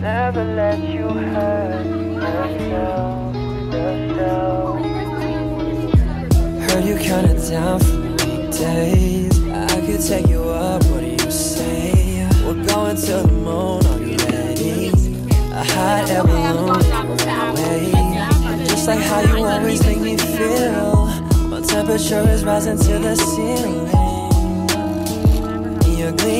never let you hurt yourself, yourself. Heard you counted down from days. I could take you up, what do you say? We're going to the moon, are you ready? A hot air balloon away. Just like how you always make me feel. My temperature is rising to the ceiling. You're gleaming.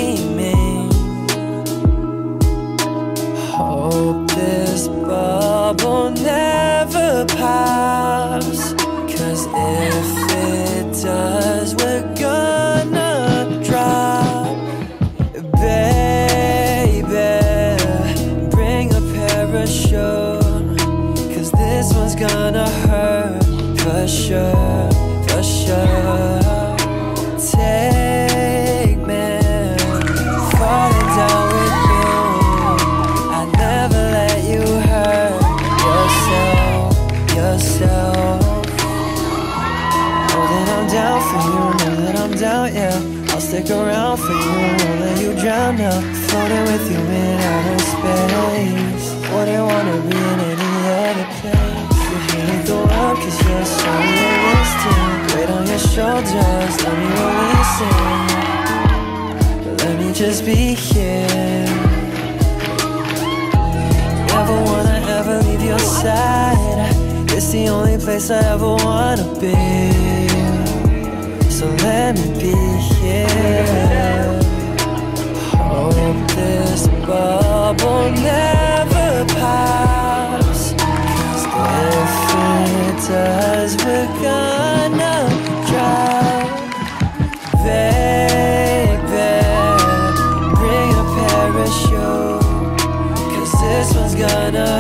Bubble never pops. Cause if it does, we're gonna drop. Baby, bring a parachute. Cause this one's gonna hurt for sure, I'm down, yeah. I'll stick around for you, won't let you drown now. Floating with you in outer space. Wouldn't wanna be in any other place. You hate the world cause you're so realistic. Weight on your shoulders, let me release it. Let me just be here. Never wanna ever leave your side. It's the only place I ever wanna be. So let me be here. Hope this bubble never pops. Cause if it does, we're gonna drop. Baby, bring a parachute. Cause this one's gonna.